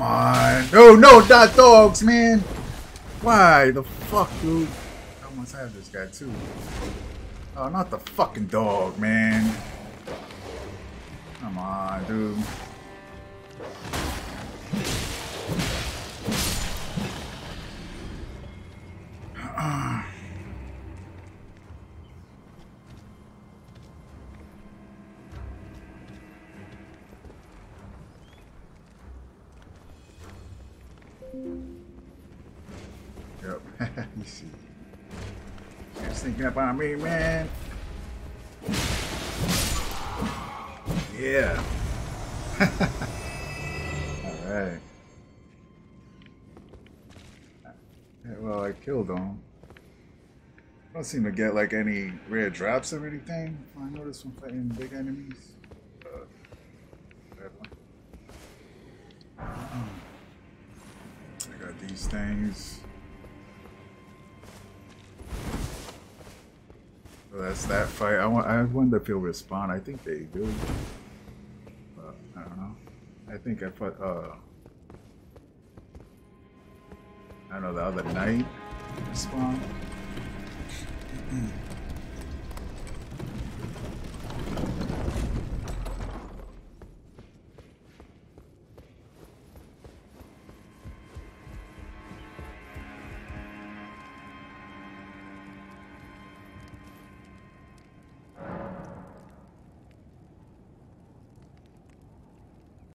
Come on. No, no, not dogs, man. Why the fuck, dude? I almost have this guy too. Oh, not the fucking dog, man. Come on, dude. You see. You're sneaking up on me, man. Yeah. Alright. Well, I killed them. I don't seem to get like any rare drops or anything. I noticed when fighting big enemies. Uh. I got these things. That's that fight. I, want, I wonder if he'll respond. I think they do. But I don't know. I think I put, uh, I don't know, the other night.